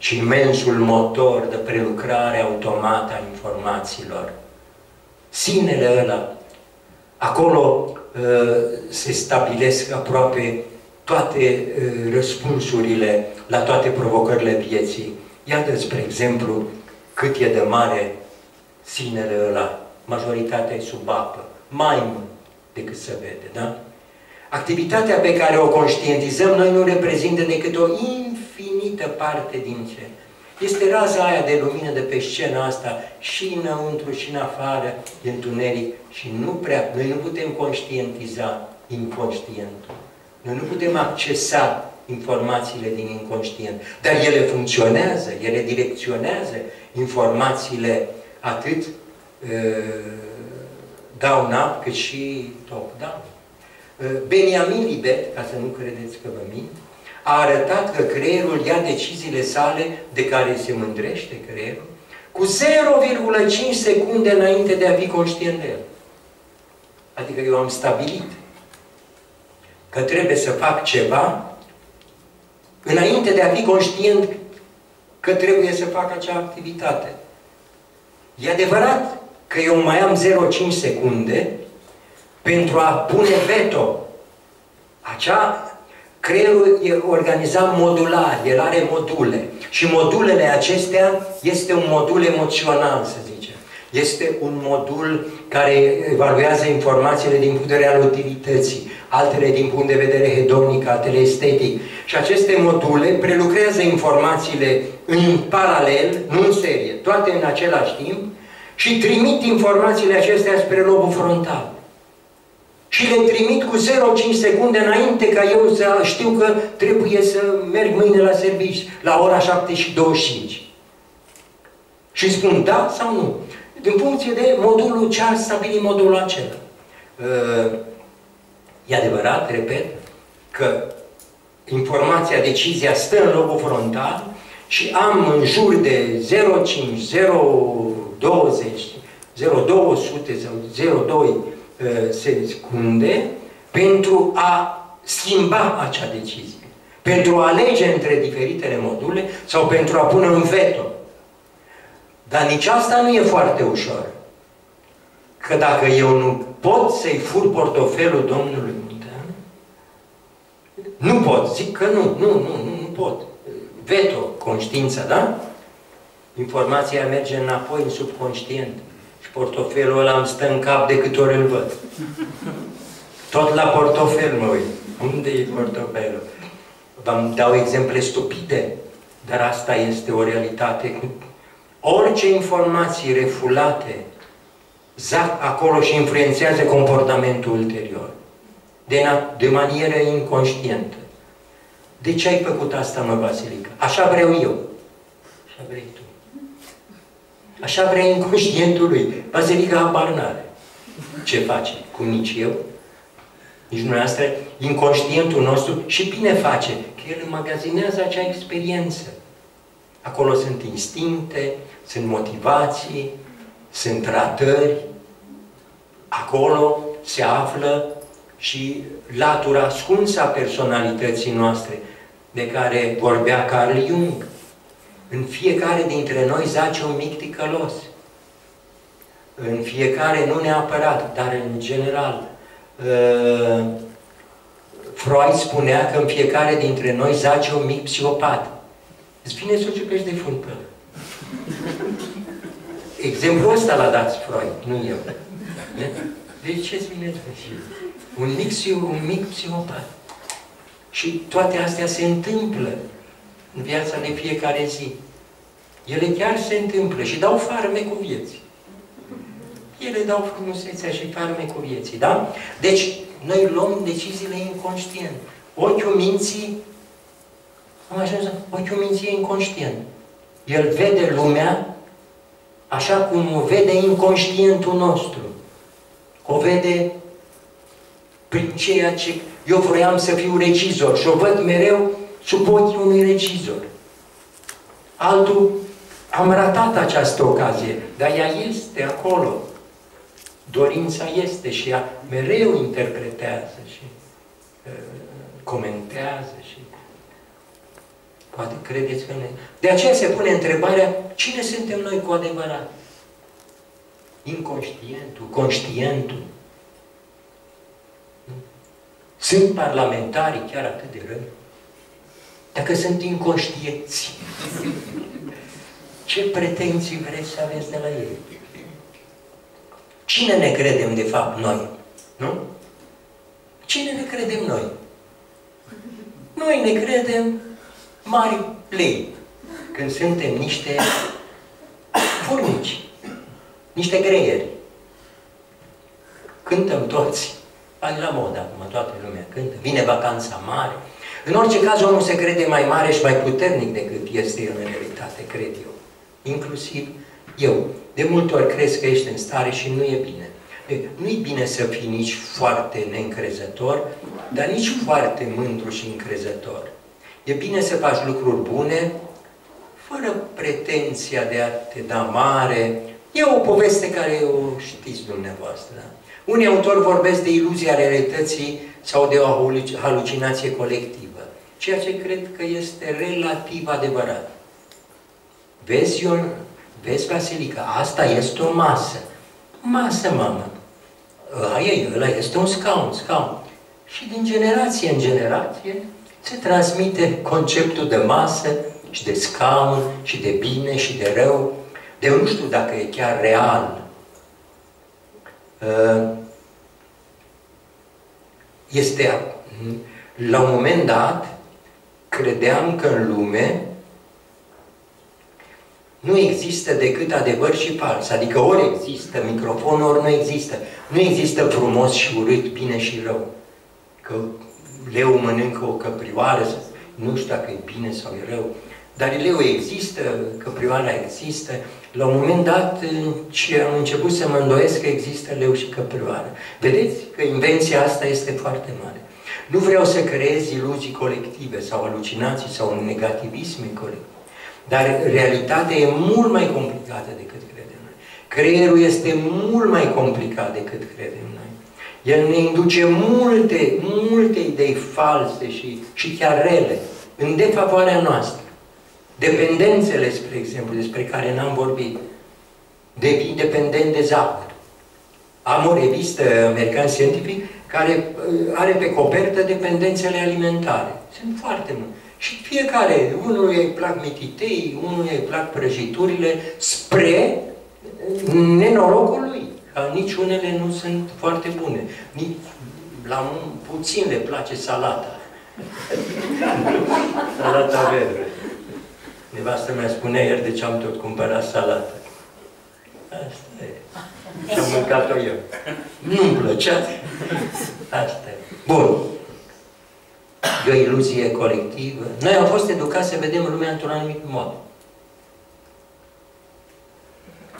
și imensul motor de prelucrare automată a informațiilor. Sinele ăla, acolo uh, se stabilesc aproape toate uh, răspunsurile la toate provocările vieții. Iată, spre exemplu, cât e de mare sinele ăla. Majoritatea e sub apă. Mai mult decât se vede, da? Activitatea pe care o conștientizăm noi nu reprezintă decât o infinită parte din ce. Este raza aia de lumină de pe scena asta, și înăuntru și în afară, de întuneric, și nu prea, noi nu putem conștientiza inconștientul. Noi nu putem accesa informațiile din inconștient, dar ele funcționează, ele direcționează informațiile atât uh, down-up cât și top-down. Uh, Benjamin Libet, ca să nu credeți că vă mint, a arătat că creierul ia deciziile sale de care se mândrește creierul cu 0,5 secunde înainte de a fi conștient de el. Adică eu am stabilit că trebuie să fac ceva înainte de a fi conștient că trebuie să fac acea activitate. E adevărat că eu mai am 0,5 secunde pentru a pune veto. Acea, creierul e organizat modular, el are module. Și modulele acestea este un modul emoțional, să zicem. Este un modul care evaluează informațiile din punct de vedere al utilității, altele din punct de vedere hedonic, altele estetic. Și aceste module prelucrează informațiile în paralel, nu în serie, toate în același timp, și trimit informațiile acestea spre lobul frontal. Și le trimit cu 0,5 secunde înainte ca eu să știu că trebuie să merg mâine la servici, la ora 7 și 25. Și spun da sau nu. În funcție de modulul ce a stabilit modulul acela. Uh, e adevărat, repet, că informația, decizia stă în lobul frontal și am în jur de 0,5, 0,20, 0,200 sau 0,2 secunde pentru a schimba acea decizie. Pentru a alege între diferitele module sau pentru a pune un veto. Dar nici asta nu e foarte ușor. Că dacă eu nu pot să-i fur portofelul Domnului Muntean, nu pot, zic că nu, nu, nu, nu, nu pot. Veto, conștiința, da? Informația merge înapoi în subconștient. Și portofelul ăla îmi stă în cap de câte ori îl văd. Tot la portofel mă uit. Unde e portofelul? Vă dau exemple stupide, dar asta este o realitate Orice informații refulate zac acolo și influențează comportamentul ulterior. De, de manieră inconștientă. De ce ai făcut asta, mă, Vasilica? Așa vreau eu. Așa vrei tu. Așa vrea inconștientul lui. Vasilica habar n-are. Ce face? Cum nici eu? Nici dumneavoastră, inconștientul nostru și bine face, că el înmagazinează acea experiență. Acolo sunt instincte, sunt motivații, sunt ratări. Acolo se află și latura ascunsă a personalității noastre, de care vorbea Carl Jung. În fiecare dintre noi zace un mic ticălos. În fiecare, nu neapărat, dar în general. Uh, Freud spunea că în fiecare dintre noi zace un mic psihopat. Îți vine să o ciupești de fund pe Exemplul ăsta l-a dat Freud, nu eu. De ce îți vine Un mic, un mic psihopat. Și toate astea se întâmplă în viața de fiecare zi. Ele chiar se întâmplă și dau farme cu vieții. Ele dau frumusețea și farme cu vieții, da? Deci, noi luăm deciziile inconștient. Ochiul minții am ajuns, ochiul minții e inconștient. El vede lumea așa cum o vede inconștientul nostru. O vede prin ceea ce eu vroiam să fiu regizor și o văd mereu sub ochii unui regizor. Altul, am ratat această ocazie, dar ea este acolo. Dorința este și ea mereu interpretează și uh, comentează și Poate credeți că ne... De aceea se pune întrebarea, cine suntem noi cu adevărat? Inconștientul, conștientul. Sunt parlamentarii chiar atât de răi? Dacă sunt inconștienți, ce pretenții vreți să aveți de la ei? Cine ne credem de fapt noi? Nu? Cine ne credem noi? Noi ne credem mari lei, când suntem niște furnici, niște greieri. Cântăm toți. Ai la mod acum, toată lumea cântă. Vine vacanța mare. În orice caz, omul se crede mai mare și mai puternic decât este el în realitate, cred eu. Inclusiv eu. De multe ori crezi că ești în stare și nu e bine. Nu-i bine să fii nici foarte neîncrezător, dar nici foarte mândru și încrezător. E bine să faci lucruri bune, fără pretenția de a te da mare. E o poveste care o știți dumneavoastră. Unii autori vorbesc de iluzia realității sau de o halucinație colectivă, ceea ce cred că este relativ adevărat. Vezi, Ion, vezi, Vasilica, asta este o masă. Masă, mamă. Ăla e, ăla este un scaun, scaun. Și din generație în generație se transmite conceptul de masă și de scaun și de bine și de rău. De eu nu știu dacă e chiar real. Uh, este, la un moment dat, credeam că în lume nu există decât adevăr și fals. Adică ori există microfonul, ori nu există. Nu există frumos și urât, bine și rău. Că leu mănâncă o căprioară, nu știu dacă e bine sau e rău, dar leu există, căprioara există. La un moment dat ce am început să mă îndoiesc că există leu și căprioară. Vedeți că invenția asta este foarte mare. Nu vreau să creez iluzii colective sau alucinații sau un negativism colectiv. Dar realitatea e mult mai complicată decât credem noi. Creierul este mult mai complicat decât credem noi. El ne induce multe, multe idei false și, și chiar rele în defavoarea noastră. Dependențele, spre exemplu, despre care n-am vorbit. Devii dependent de zahăr. Am o revistă american scientific care uh, are pe copertă dependențele alimentare. Sunt foarte multe. Și fiecare, unul îi plac mititei, unul îi plac prăjiturile, spre nenorocul lui ca nici unele nu sunt foarte bune. Nici la puțin le place salata. salata verde. Nevastă mea spunea ieri de ce am tot cumpărat salată. Asta e. Și am mâncat-o eu. Nu-mi plăcea. Asta e. Bun. E o iluzie colectivă. Noi am fost educați să vedem lumea într-un anumit mod.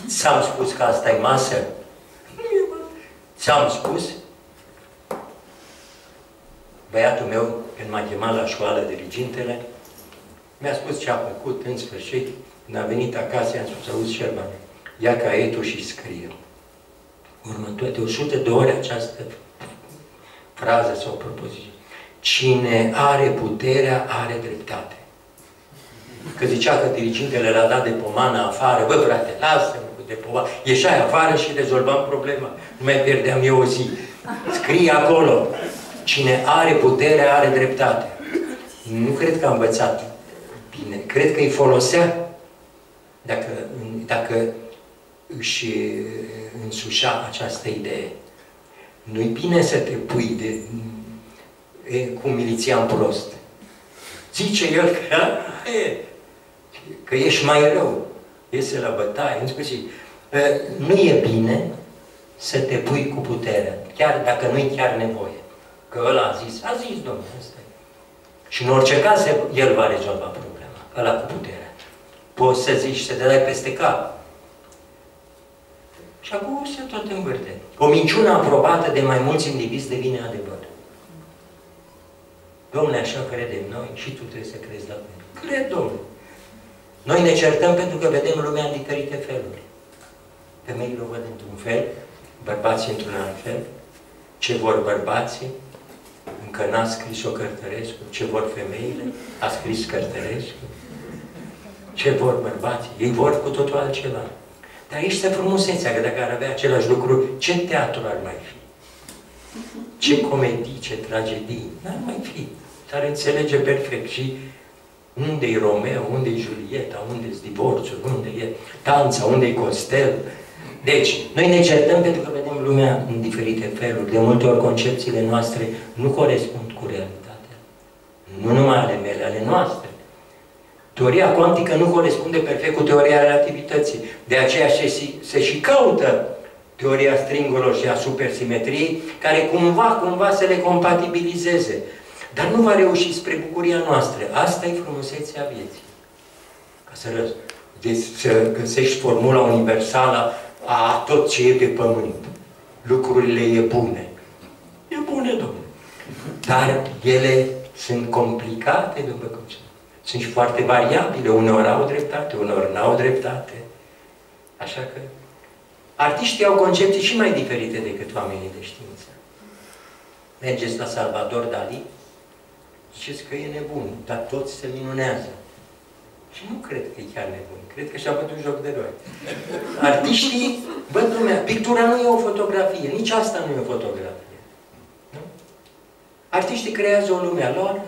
S-am spus că asta e masă, Ți-am spus, băiatul meu, când m-a chemat la școală dirigintele, mi-a spus ce a făcut în sfârșit. Când a venit acasă, i-am spus, auzi, Șerban, ia caietul și scrie. Următoare, o sută de ori această frază sau propoziție. Cine are puterea, are dreptate. Că zicea că dirigintele l-a dat de pomană afară, bă frate, lasă-mă, de povară. Ieșai afară și rezolvam problema. Nu mai pierdeam eu o zi. Scrie acolo. Cine are putere, are dreptate. Nu cred că a învățat bine. Cred că îi folosea dacă, dacă își însușa această idee. Nu-i bine să te pui de, e, cu un milițian prost. Zice el că, e, că ești mai rău iese la bătaie, în sfârșit. Nu e bine să te pui cu puterea, chiar dacă nu-i chiar nevoie. Că ăla a zis, a zis, domnule, asta e. Și în orice caz, el va rezolva problema, ăla cu puterea. Poți să zici, să te dai peste cap. Și acum se tot învârte. O minciună aprobată de mai mulți indivizi devine adevăr. Domnule, așa credem noi și tu trebuie să crezi la fel. Cred, domnule. Noi ne certăm pentru că vedem lumea în diferite feluri. Femeile o văd într-un fel, bărbații într-un alt fel. Ce vor bărbații? Încă n-a scris-o Cărtărescu. Ce vor femeile? A scris Cărtărescu. Ce vor bărbații? Ei vor cu totul altceva. Dar aici este frumusețea, că dacă ar avea același lucru, ce teatru ar mai fi? Ce comedii, ce tragedii? N-ar mai fi. Dar înțelege perfect și unde-i Romeo, unde-i Julieta, unde-i divorțul, unde e Tanța, unde-i Costel. Deci, noi ne certăm pentru că vedem lumea în diferite feluri. De multe ori concepțiile noastre nu corespund cu realitatea. Nu numai ale mele, ale noastre. Teoria cuantică nu corespunde perfect cu teoria relativității. De aceea se, se și caută teoria stringurilor și a supersimetriei, care cumva, cumva să le compatibilizeze. Dar nu va reuși spre bucuria noastră. Asta e frumusețea vieții. Ca să, răz, de, să găsești formula universală a tot ce e pe pământ. Lucrurile e bune. E bune, domnule. Dar ele sunt complicate, după cum se sunt și foarte variabile, uneori au dreptate, uneori n-au dreptate. Așa că artiștii au concepții și mai diferite decât oamenii de știință. Mergeți la Salvador Dali, ziceți că e nebun, dar toți se minunează. Și nu cred că e chiar nebun. Cred că și-a bătut joc de roi. Artiștii văd lumea. Pictura nu e o fotografie. Nici asta nu e o fotografie. Nu? Artiștii creează o lume a lor.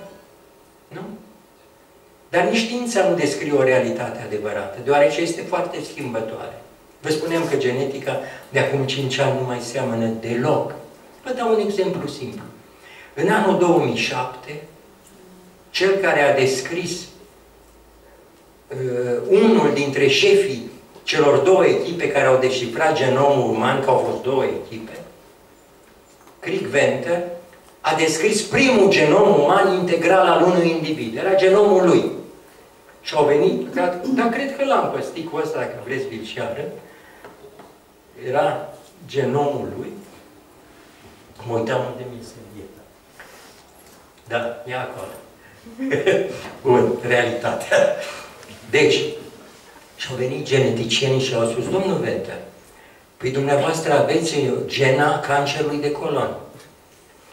Nu? Dar nici știința nu descrie o realitate adevărată, deoarece este foarte schimbătoare. Vă spuneam că genetica de acum 5 ani nu mai seamănă deloc. Vă dau un exemplu simplu. În anul 2007, cel care a descris uh, unul dintre șefii celor două echipe care au deșifrat genomul uman, că au fost două echipe, Crick Venter, a descris primul genom uman integral al unui individ. Era genomul lui. Și au venit, dar, dar cred că l-am pe sticul ăsta, dacă vreți vi și arăt. Era genomul lui. Mă uitam unde mi se dieta. Da, e acolo. Bun, realitatea. Deci, și-au venit geneticienii și au spus, domnul Venter, păi dumneavoastră aveți gena cancerului de colon.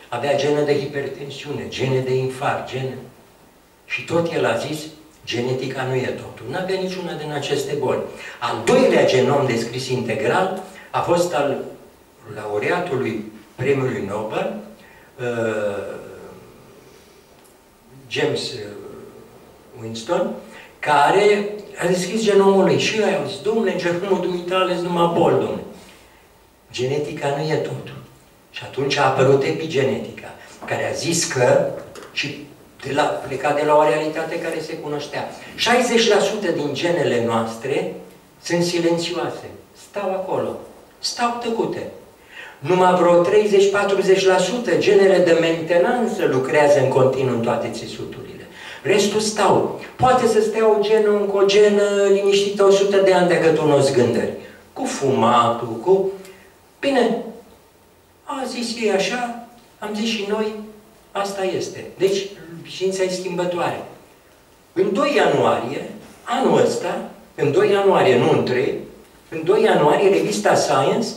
Avea genă de hipertensiune, gene de infarct, gene... Și tot el a zis, Genetica nu e totul. Nu avea niciuna din aceste boli. Al doilea genom descris integral a fost al laureatului premiului Nobel, uh, James uh, Winston, care a descris genomul lui și eu au zis, domnule, în genomul dumitale sunt numai bol, domnule. Genetica nu e totul. Și atunci a apărut epigenetica, care a zis că, și de la, plecat de la o realitate care se cunoștea. 60% din genele noastre sunt silențioase. Stau acolo. Stau tăcute. Numai vreo 30-40% genele de mentenanță lucrează în continuu în toate țesuturile. Restul stau. Poate să stea o genă, încă o genă liniștită 100 de ani decât unul zgândări. Cu fumatul, cu... Bine, a zis ei așa, am zis și noi, asta este. Deci, știința e schimbătoare. În 2 ianuarie, anul ăsta, în 2 ianuarie, nu în 3, în 2 ianuarie, revista Science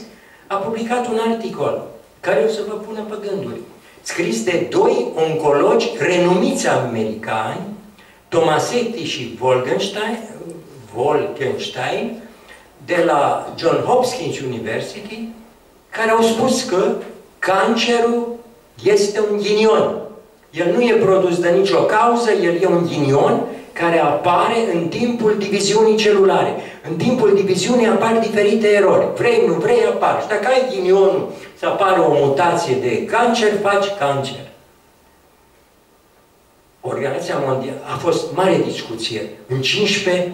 a publicat un articol care o să vă pună pe gânduri. Scris de doi oncologi renumiți americani, Tomasetti și Wolkenstein, Wolkenstein de la John Hopkins University, care au spus că cancerul este un ghinion. El nu e produs de nicio cauză, el e un ghinion care apare în timpul diviziunii celulare. În timpul diviziunii apar diferite erori. Vrei, nu vrei, apar. Și dacă ai ghinionul să apară o mutație de cancer, faci cancer. Organizația Mondială a fost mare discuție. În 15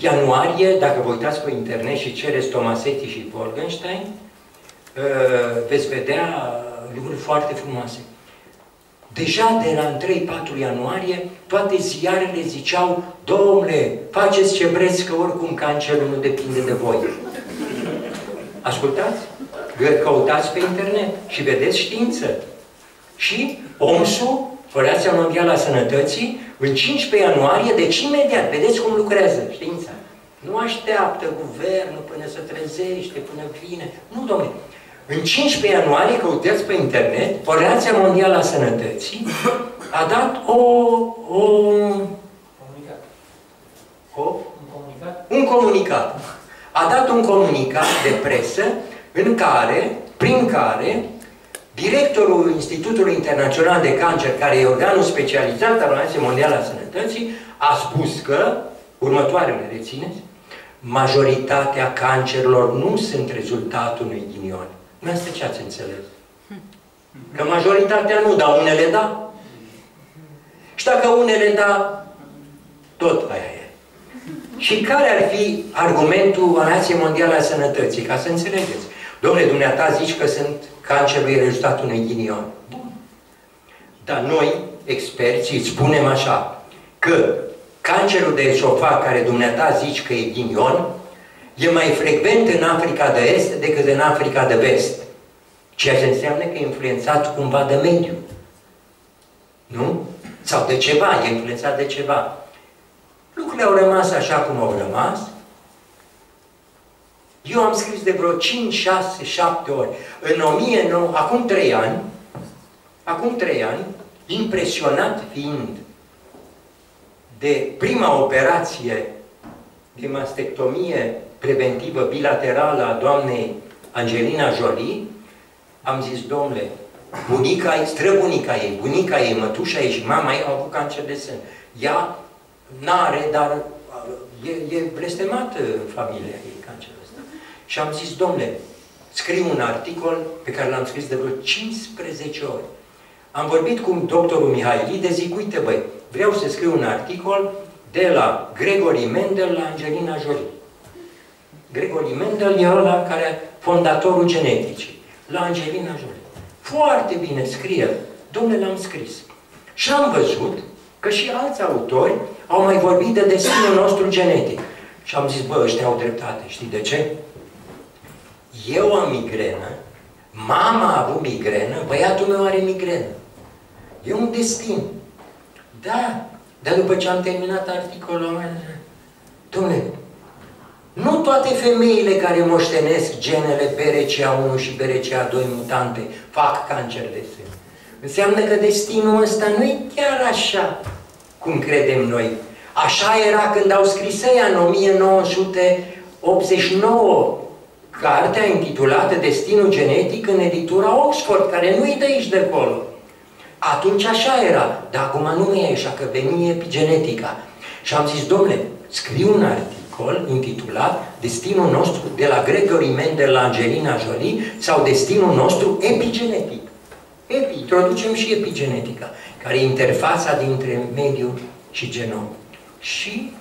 ianuarie, dacă vă uitați pe internet și cereți Tomasetti și Wolgenstein, uh, veți vedea lucruri foarte frumoase. Deja de la 3-4 ianuarie, toate ziarele ziceau, domnule, faceți ce vreți, că oricum cancerul nu depinde de voi. Ascultați? Căutați pe internet și vedeți știință. Și OMS-ul, Federația Mondială a Sănătății, în 15 ianuarie, deci imediat, vedeți cum lucrează știința. Nu așteaptă guvernul până să trezește, până vine. Nu, domnule. În 15 ianuarie, căutați pe internet, Organizația Mondială a Sănătății a dat o, o, Comunicat. o, Un comunicat? un comunicat. A dat un comunicat de presă în care, prin care, directorul Institutului Internațional de Cancer, care e organul specializat al Organizației Mondiale a Sănătății, a spus că, următoarele rețineți, majoritatea cancerilor nu sunt rezultatul unui ghinion. Nu asta ce ați înțeles? Că majoritatea nu, dar unele da. Și dacă unele da, tot aia e. Și care ar fi argumentul Organizației Mondiale a Sănătății? Ca să înțelegeți. Domnule, dumneata zici că sunt cancerul e rezultatul unui ghinion. Bun. Dar noi, experții, îți spunem așa, că cancerul de esofag, care dumneata zici că e ghinion, e mai frecvent în Africa de Est decât în Africa de Vest. Ceea ce înseamnă că e influențat cumva de mediu. Nu? Sau de ceva, e influențat de ceva. Lucrurile au rămas așa cum au rămas. Eu am scris de vreo 5, 6, 7 ori. În 1900, acum 3 ani, acum 3 ani, impresionat fiind de prima operație de mastectomie preventivă bilaterală a doamnei Angelina Jolie, am zis, domnule, bunica ei, străbunica ei, bunica ei, mătușa ei și mama ei au avut cancer de sân. Ea n-are, dar e, e blestemat în familia ei cancerul ăsta. Și am zis, domnule, scriu un articol pe care l-am scris de vreo 15 ori. Am vorbit cu doctorul Mihailide, zic, uite băi, vreau să scriu un articol de la Gregory Mendel la Angelina Jolie. Gregory Mendel e ăla care fondatorul geneticii. La Angelina Jolie. Foarte bine scrie. Domnule, l-am scris. Și am văzut că și alți autori au mai vorbit de destinul nostru genetic. Și am zis, bă, ăștia au dreptate. Știi de ce? Eu am migrenă, mama a avut migrenă, băiatul meu are migrenă. E un destin. Da, dar după ce am terminat articolul, am zis, domnule, nu toate femeile care moștenesc genele BRCA1 și BRCA2 mutante fac cancer de sân. Înseamnă că destinul ăsta nu e chiar așa cum credem noi. Așa era când au scris ea în 1989 cartea intitulată Destinul genetic în editura Oxford, care nu-i de aici de acolo. Atunci așa era, dar acum nu e așa, că veni epigenetica. Și am zis, domnule, scriu un articol intitulat Destinul nostru de la Gregory Mendel la Angelina Jolie sau Destinul nostru epigenetic. Epi, introducem și epigenetica, care e interfața dintre mediu și genom. Și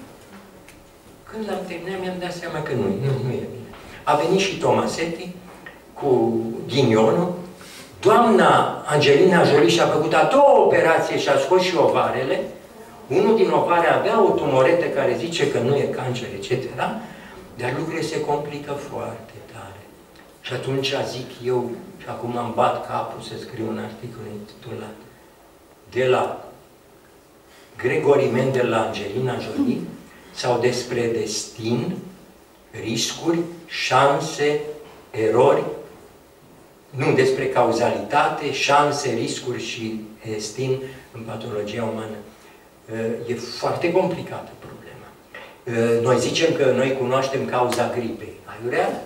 când am terminat, mi-am dat seama că nu, nu, nu e bine. A venit și Tomasetti cu ghinionul. Doamna Angelina Jolie și-a făcut a doua operație și a scos și ovarele. Unul din ovare avea o tumoretă care zice că nu e cancer, etc. Dar lucrurile se complică foarte tare. Și atunci zic eu, și acum îmi bat capul să scriu un articol intitulat de la Gregory Mendel la Angelina Jolie sau despre destin, riscuri, șanse, erori, nu despre cauzalitate, șanse, riscuri și destin în patologia umană. E foarte complicată problema. Noi zicem că noi cunoaștem cauza gripei. Aiurea?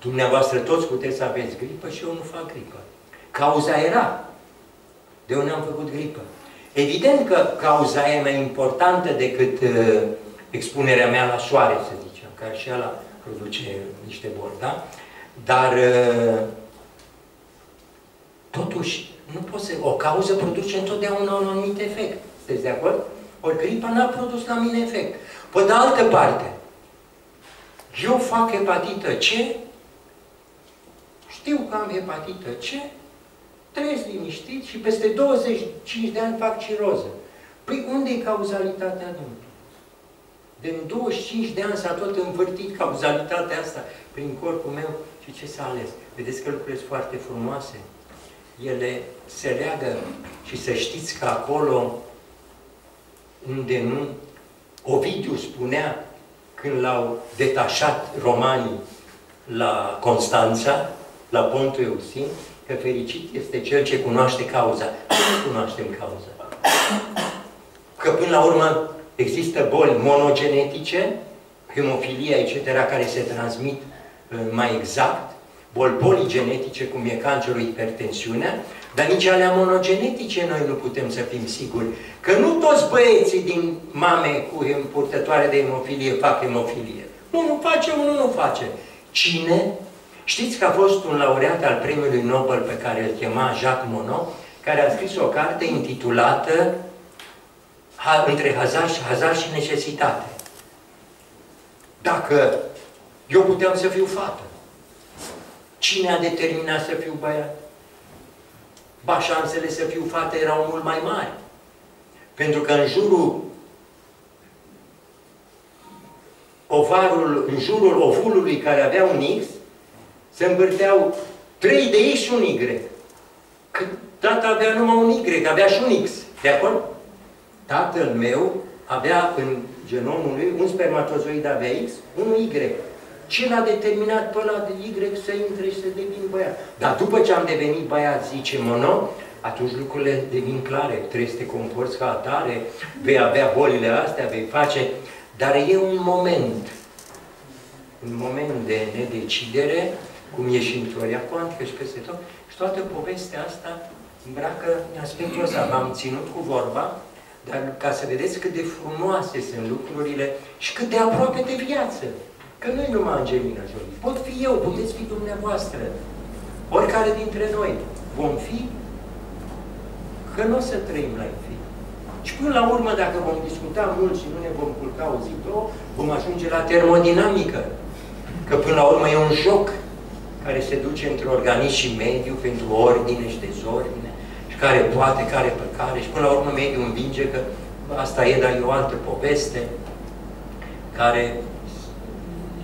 Dumneavoastră toți puteți să aveți gripă și eu nu fac gripă. Cauza era. De unde am făcut gripă? Evident că cauza e mai importantă decât uh, expunerea mea la soare, să zicem, care și ăla produce niște boli, da? Dar uh, totuși, nu poți să... O cauză produce întotdeauna un anumit efect. Sunteți de acord? O gripa n-a produs la mine efect. Pe de altă parte, eu fac hepatită C, știu că am hepatită C, trăiesc liniștit și peste 25 de ani fac ciroză. Păi unde e cauzalitatea Domnului? De 25 de ani s-a tot învârtit cauzalitatea asta prin corpul meu și ce s-a ales. Vedeți că lucrurile sunt foarte frumoase. Ele se leagă și să știți că acolo unde nu, Ovidiu spunea când l-au detașat romanii la Constanța, la Pontul Eusin, că fericit este cel ce cunoaște cauza. Nu cunoaștem cauza. Că până la urmă există boli monogenetice, hemofilia, etc., care se transmit uh, mai exact, boli poligenetice, cum e cancerul, hipertensiunea, dar nici alea monogenetice noi nu putem să fim siguri. Că nu toți băieții din mame cu purtătoare de hemofilie fac hemofilie. Unul face, unul nu face. Cine? Știți că a fost un laureat al premiului Nobel pe care îl chema Jacques Monod, care a scris o carte intitulată Între hazard și, hazard și necesitate. Dacă eu puteam să fiu fată, cine a determinat să fiu băiat? Ba, șansele să fiu fată erau mult mai mari. Pentru că în jurul ovarul, în jurul ovulului care avea un X, se învârteau trei de X și un Y. Că tata avea numai un Y, avea și un X. De acord? Tatăl meu avea în genomul lui un spermatozoid avea X, unul Y. Ce l-a determinat pe ăla de Y să intre și să devin băiat? Dar după ce am devenit băiat, zice Mono, atunci lucrurile devin clare. Trebuie să te comporți ca atare, vei avea bolile astea, vei face... Dar e un moment, un moment de nedecidere, cum e și în teoria cuantică și peste tot, și toată povestea asta îmbracă în aspectul ăsta. V-am ținut cu vorba, dar ca să vedeți cât de frumoase sunt lucrurile și cât de aproape de viață. Că nu e numai Angelina Jolie. Pot fi eu, puteți fi dumneavoastră. Oricare dintre noi vom fi, că nu o să trăim la infinit. Și până la urmă, dacă vom discuta mult și nu ne vom culca o zi, două, vom ajunge la termodinamică. Că până la urmă e un joc care se duce între organism și mediu pentru ordine și dezordine și care poate, care pe care și până la urmă mediul învinge că asta e, dar e o altă poveste care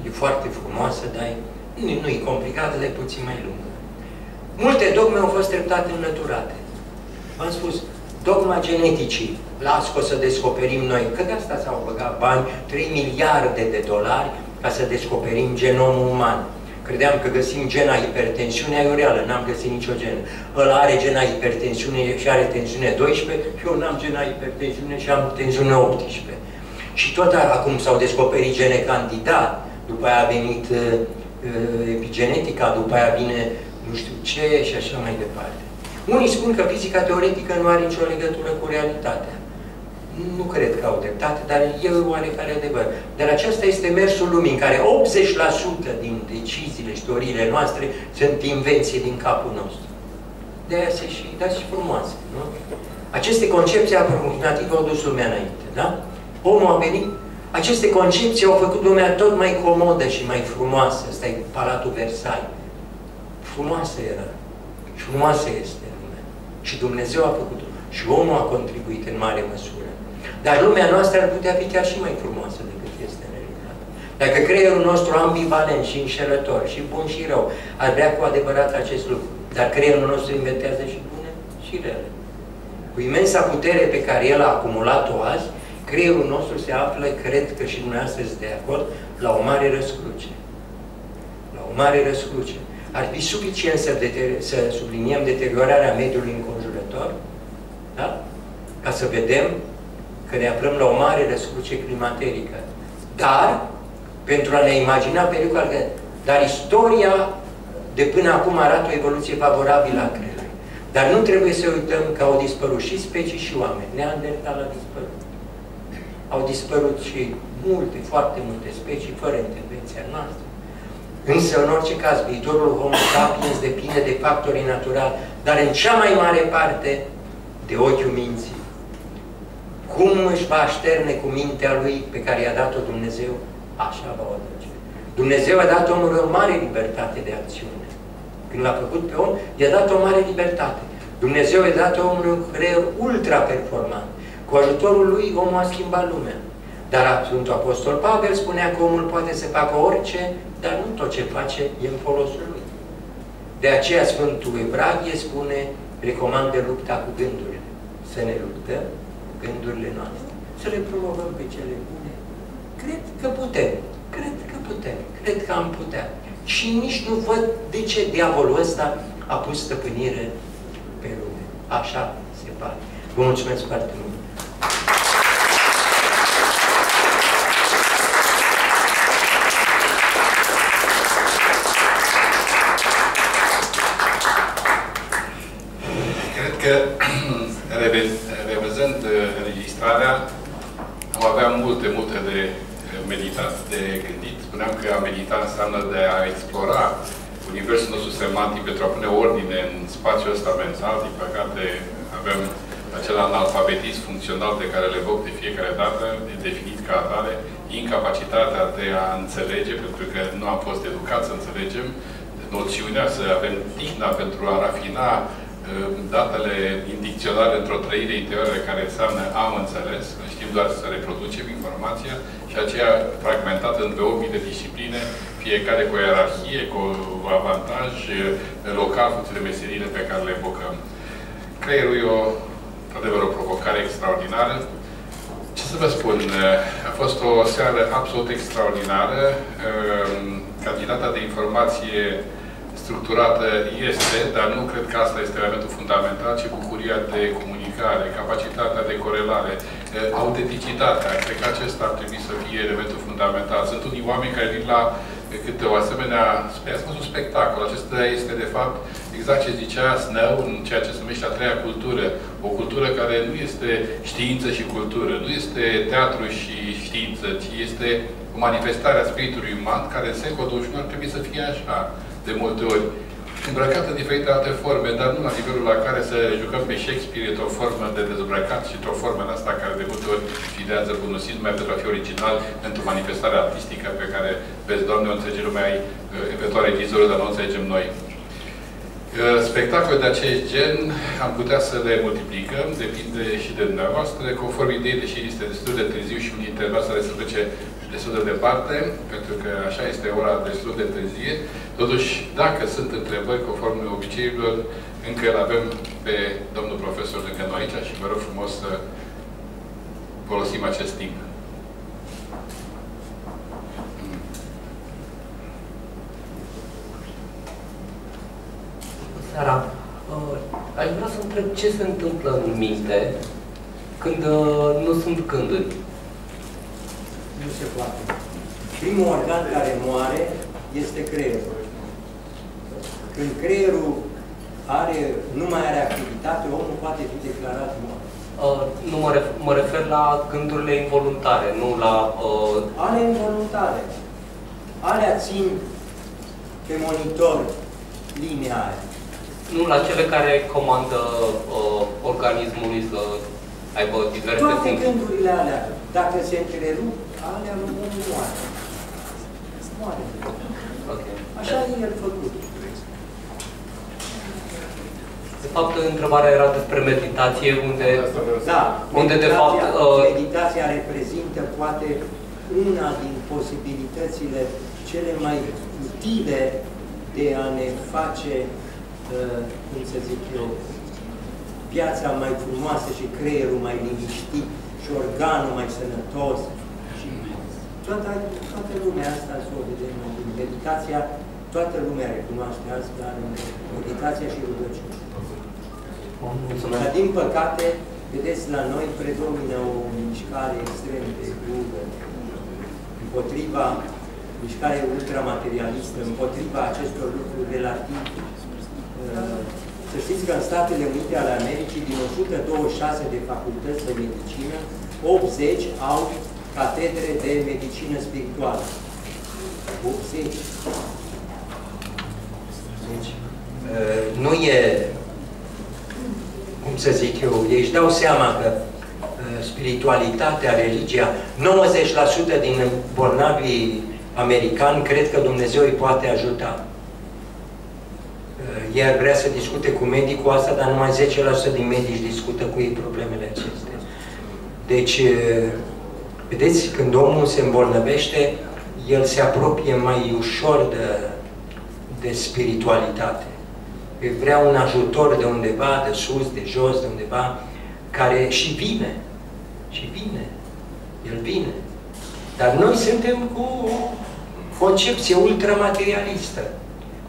e foarte frumoasă, dar nu e complicată, dar e puțin mai lungă. Multe dogme au fost treptat înlăturate. V-am spus, dogma geneticii, las că o să descoperim noi, că de asta s-au băgat bani, 3 miliarde de dolari ca să descoperim genomul uman. Credeam că găsim gena hipertensiunea, e o reală, n-am găsit nicio genă. Ăla are gena hipertensiune și are tensiune 12, și eu n-am gena hipertensiune și am tensiune 18. Și tot acum s-au descoperit gene candidat, după aia a venit uh, uh, epigenetica, după aia vine nu știu ce și așa mai departe. Unii spun că fizica teoretică nu are nicio legătură cu realitatea. Nu cred că au dreptate, dar e oarecare adevăr. Dar aceasta este mersul lumii, în care 80% din deciziile și teoriile noastre sunt invenții din capul nostru. De aia se și, da, și frumoase, nu? Aceste concepții aproximative au dus lumea înainte, da? Omul a venit aceste concepții au făcut lumea tot mai comodă și mai frumoasă. Asta e Palatul Versailles. Frumoasă era. Și frumoasă este lumea. Și Dumnezeu a făcut-o. Și omul a contribuit în mare măsură. Dar lumea noastră ar putea fi chiar și mai frumoasă decât este în realitate. Dacă creierul nostru ambivalent și înșelător, și bun și rău, ar vrea cu adevărat acest lucru. Dar creierul nostru inventează și bune și rele. Cu imensa putere pe care el a acumulat-o azi, creierul nostru se află, cred că și dumneavoastră sunteți de acord, la o mare răscruce. La o mare răscruce. Ar fi suficient să, să subliniem deteriorarea mediului înconjurător, da? ca să vedem că ne aflăm la o mare răscruce climaterică. Dar, pentru a ne imagina pericolul, dar istoria de până acum arată o evoluție favorabilă a creierului. Dar nu trebuie să uităm că au dispărut și specii și oameni. Neandertal a dispărut au dispărut și multe, foarte multe specii fără intervenția noastră. Însă, în orice caz, viitorul Homo sapiens depinde de factorii naturali, dar în cea mai mare parte de ochiul minții. Cum își va așterne cu mintea lui pe care i-a dat-o Dumnezeu, așa va o duce. Dumnezeu a dat omului o mare libertate de acțiune. Când l-a făcut pe om, i-a dat o mare libertate. Dumnezeu i-a dat omului un creier ultra-performant. Cu ajutorul lui, omul a schimbat lumea. Dar Sfântul Apostol Pavel spunea că omul poate să facă orice, dar nu tot ce face e în folosul lui. De aceea Sfântul Evravie spune, recomandă lupta cu gândurile. Să ne luptăm cu gândurile noastre. Să le promovăm pe cele bune. Cred că putem. Cred că putem. Cred că am putea. și nici nu văd de ce diavolul ăsta a pus stăpânire pe lume. Așa se pare. Vă mulțumesc foarte mult! Cred că, revăzând uh, înregistrarea, am avea multe, multe de meditat, de gândit. Spuneam că a medita înseamnă de a explora universul nostru semantic pentru a pune ordine în spațiul ăsta mental. Din păcate, avem acel analfabetism funcțional de care le evoc de fiecare dată, definit ca atare, incapacitatea de a înțelege, pentru că nu am fost educați să înțelegem, noțiunea, să avem tihna pentru a rafina uh, datele în dicționar într-o trăire interioară care înseamnă am înțeles, știm doar să reproducem informația și aceea fragmentată între 8.000 de discipline, fiecare cu o ierarhie, cu avantaj uh, local, funcție de meseriile pe care le evocăm. Creierul e o, adevăr, o provocare extraordinară. Ce să vă spun, uh, a fost o seară absolut extraordinară. Cantitatea de informație structurată este, dar nu cred că asta este elementul fundamental, ci bucuria de comunicare, capacitatea de corelare, eh, autenticitatea. Cred că acesta ar trebui să fie elementul fundamental. Sunt unii oameni care vin la câte o asemenea, un spectacol. Acesta este, de fapt, exact ce zicea Snell în ceea ce se numește a treia cultură. O cultură care nu este știință și cultură, nu este teatru și știință, ci este o manifestare a spiritului uman, care în secolul 21 ar trebui să fie așa de multe ori, îmbrăcat în diferite alte forme, dar nu la nivelul la care să jucăm pe Shakespeare într-o formă de dezbrăcat și într-o formă în asta care de multe ori fidează bunusit mai pentru a fi original într-o manifestare artistică pe care, vezi, Doamne, o înțelege lumea ai uh, eventual regizorul, dar nu o înțelegem noi. Uh, spectacole de acest gen am putea să le multiplicăm, depinde și de dumneavoastră, conform ideii, deși este destul de târziu și unii dintre voastre se duce destul de departe, pentru că așa este ora destul de târzie. Totuși, dacă sunt întrebări conform obiceiurilor, încă îl avem pe domnul profesor lângă noi aici și vă rog frumos să folosim acest timp. Seara. Uh, aș vrea să întreb ce se întâmplă în minte când uh, nu sunt gânduri nu se poate. Primul organ care moare este creierul. Când creierul are, nu mai are activitate, omul poate fi declarat mort. Uh, nu mă refer, mă refer la gândurile involuntare, nu la... Uh... Ale involuntare. Alea țin pe monitor linia aia. Nu la cele care comandă uh, organismului să aibă diverse Toate funcții. gândurile alea, dacă se întrerup, alea nu moare. Moare. Okay. Așa e el făcut. De fapt, întrebarea era despre meditație, unde, da, unde de fapt... Uh... Meditația reprezintă poate una din posibilitățile cele mai utile de a ne face, uh, cum să zic eu, viața mai frumoasă și creierul mai liniștit și organul mai sănătos. Și toată, toată lumea asta să o vedem în meditația, toată lumea recunoaște asta în meditația și rugăciune. Dar din păcate, vedeți, la noi predomină o mișcare extrem de rugă, împotriva mișcare ultramaterialistă, împotriva acestor lucruri relativ uh, să știți că în Statele Unite ale Americii, din 126 de facultăți de medicină, 80 au catedre de medicină spirituală. 80. Deci, uh, nu e, cum să zic eu, ei își dau seama că uh, spiritualitatea, religia, 90% din bolnavii americani cred că Dumnezeu îi poate ajuta iar vrea să discute cu medicul asta, dar numai 10% din medici discută cu ei problemele acestea. Deci, vedeți, când omul se îmbolnăvește, el se apropie mai ușor de, de spiritualitate. Vrea un ajutor de undeva, de sus, de jos, de undeva, care și vine. Și vine. El vine. Dar noi suntem cu concepție ultramaterialistă.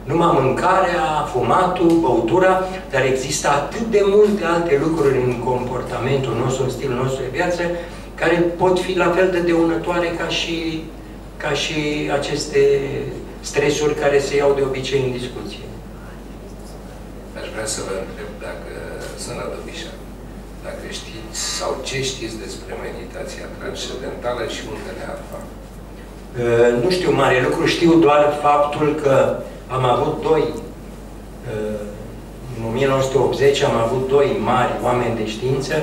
Numai mâncarea, fumatul, băutura, dar există atât de multe alte lucruri în comportamentul nostru, în stilul nostru de viață, care pot fi la fel de deunătoare ca și, ca și aceste stresuri care se iau de obicei în discuție. Aș vrea să vă întreb dacă, Săna Dobișa, dacă știți sau ce știți despre meditația transcendentală și unde le afla. Uh, nu știu mare lucru, știu doar faptul că am avut doi, uh, în 1980 am avut doi mari oameni de știință,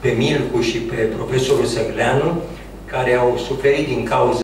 pe Milcu și pe profesorul Săgleanu, care au suferit din cauza